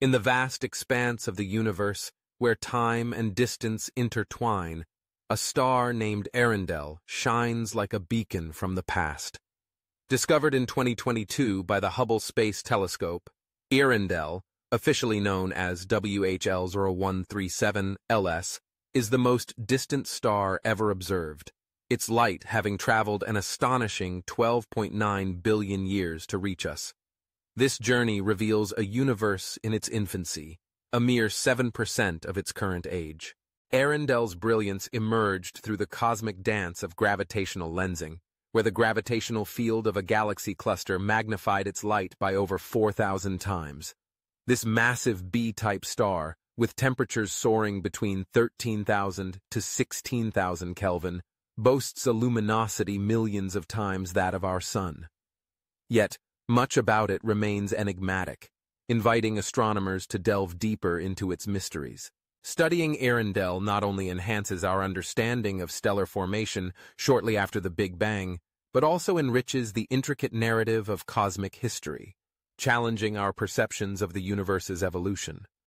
In the vast expanse of the universe, where time and distance intertwine, a star named Earendel shines like a beacon from the past. Discovered in 2022 by the Hubble Space Telescope, Earendel, officially known as WHL 0137 LS, is the most distant star ever observed, its light having traveled an astonishing 12.9 billion years to reach us. This journey reveals a universe in its infancy, a mere 7% of its current age. Earendel's brilliance emerged through the cosmic dance of gravitational lensing, where the gravitational field of a galaxy cluster magnified its light by over 4,000 times. This massive B-type star, with temperatures soaring between 13,000 to 16,000 Kelvin, boasts a luminosity millions of times that of our Sun. Yet, much about it remains enigmatic, inviting astronomers to delve deeper into its mysteries. Studying Earendel not only enhances our understanding of stellar formation shortly after the Big Bang, but also enriches the intricate narrative of cosmic history, challenging our perceptions of the universe's evolution.